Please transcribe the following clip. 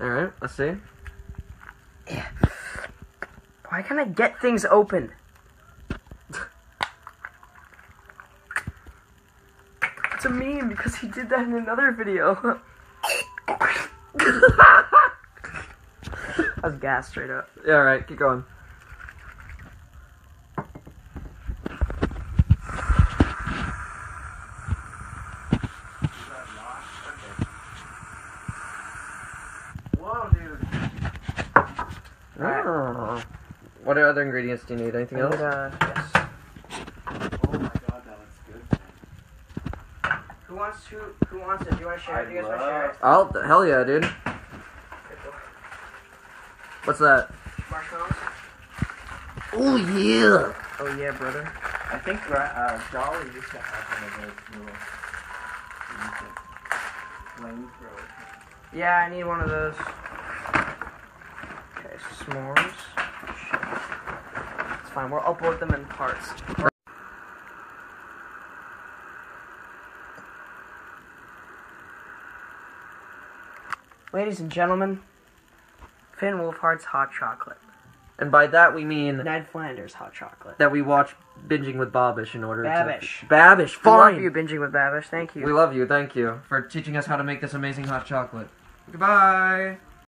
Alright, let's see. Yeah. Why can't I get things open? It's a meme because he did that in another video. I was gassed straight up. Yeah, alright, keep going. Alright. Oh. What other ingredients do you need? Anything else? uh, yes. Oh my god, that looks good. Who wants who who wants it? Do you want to share it? Do you guys want to share it? I'll, hell yeah, dude. What's that? Marshmallows. Oh yeah. Oh yeah, brother. I think Gra- uh, Dolly used to have one of those little flamethrowers. Yeah, I need one of those. S'mores. It's fine. We'll upload them in parts. Ladies and gentlemen, Finn Wolfhard's hot chocolate. And by that we mean Ned Flanders hot chocolate. that we watch binging with Babish in order Babish. to Babish, We love you binging with Babish. Thank you. We love you. Thank you for teaching us how to make this amazing hot chocolate. Goodbye.